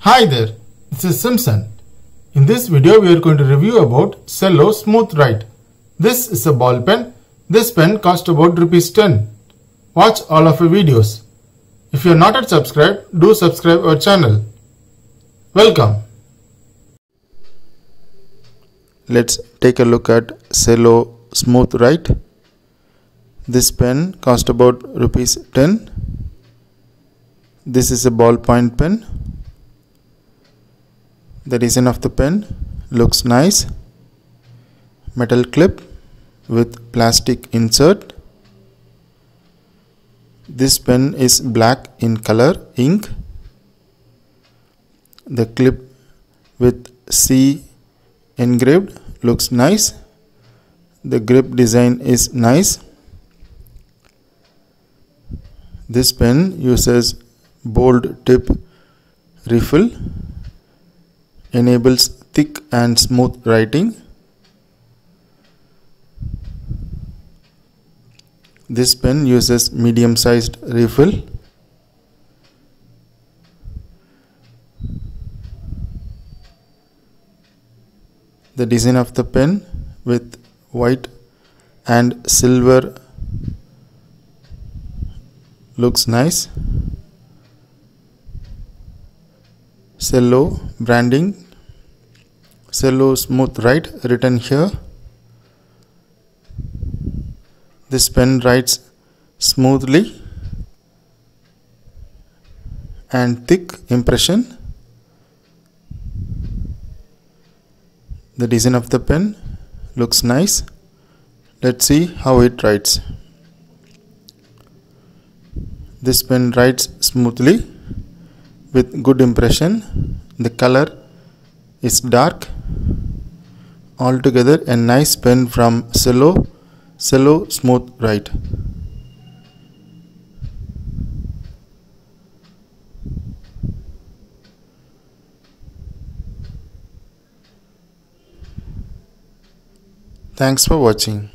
Hi there, this is Simpson. In this video we are going to review about Cello Smooth Write. This is a ball pen. This pen cost about rupees 10. Watch all of our videos. If you are not yet subscribed, do subscribe our channel. Welcome. Let's take a look at Cello Smooth Write. This pen cost about rupees 10. This is a ballpoint pen. The design of the pen looks nice. Metal clip with plastic insert. This pen is black in color ink. The clip with C engraved looks nice. The grip design is nice. This pen uses bold tip refill enables thick and smooth writing. This pen uses medium sized refill. The design of the pen with white and silver looks nice. Cello branding cello smooth write written here. This pen writes smoothly and thick impression. The design of the pen looks nice. Let's see how it writes. This pen writes smoothly with good impression. The color is dark altogether a nice pen from Cello Cello Smooth Write Thanks for watching.